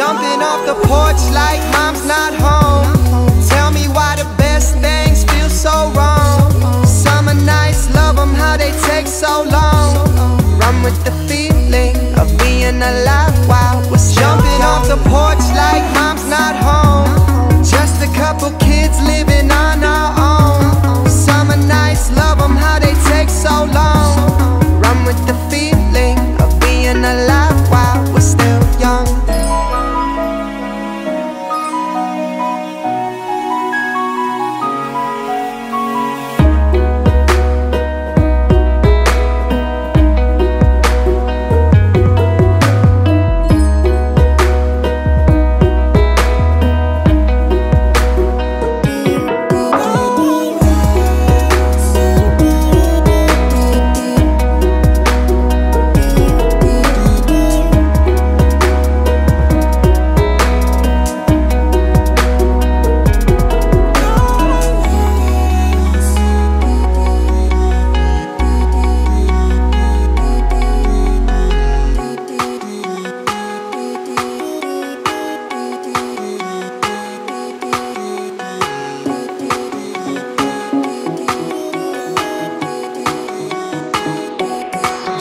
Jumping off the porch like mom's not home. Tell me why the best things feel so wrong. Summer nights, love them how they take so long. Run with the feeling of being alive while we're jumping off the porch like mom's not home. Just a couple kids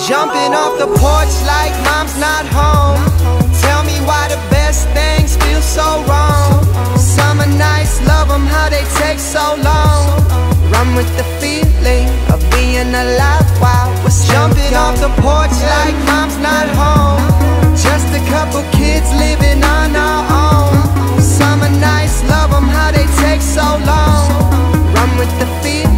Jumping off the porch like mom's not home. Tell me why the best things feel so wrong. Summer nights, love them how they take so long. Run with the feeling of being alive while we're Jumping off the porch like mom's not home. Just a couple kids living on our own. Summer nights, love them how they take so long. Run with the feeling